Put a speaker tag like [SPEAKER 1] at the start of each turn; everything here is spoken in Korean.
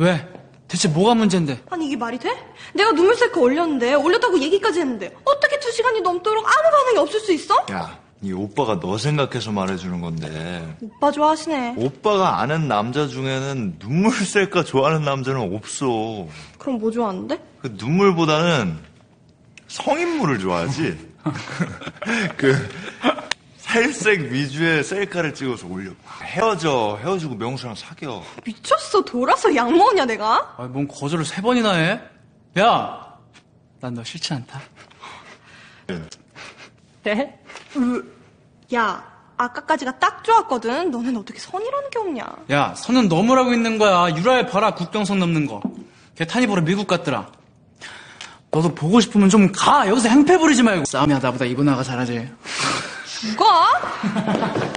[SPEAKER 1] 왜? 대체 뭐가 문제인데?
[SPEAKER 2] 아니 이게 말이 돼? 내가 눈물 셀카 올렸는데 올렸다고 얘기까지 했는데 어떻게 두 시간이 넘도록 아무 반응이 없을 수 있어?
[SPEAKER 3] 야, 이 오빠가 너 생각해서 말해주는 건데.
[SPEAKER 2] 오빠 좋아하시네.
[SPEAKER 3] 오빠가 아는 남자 중에는 눈물 셀까 좋아하는 남자는 없어.
[SPEAKER 2] 그럼 뭐 좋아하는데?
[SPEAKER 3] 그 눈물보다는 성인물을 좋아하지. 그 살색 위주의 셀카를 찍어서 올려. 헤어져, 헤어지고 명수랑 사겨.
[SPEAKER 2] 미쳤어 돌아서 약 먹었냐 내가?
[SPEAKER 1] 아, 뭔 거절을 세 번이나 해? 야! 난 너 싫지 않다.
[SPEAKER 2] 네? 야 아까까지가 딱 좋았거든. 너는 어떻게 선이라는 게 없냐?
[SPEAKER 1] 야, 선은 넘으라고 있는 거야. 유라에 봐라, 국경선 넘는 거. 걔 탄이 보러 미국 갔더라. 너도 보고 싶으면 좀 가! 여기서 행패 부리지 말고. 싸움이야, 나보다 이거 나가 잘하지.
[SPEAKER 2] 누가?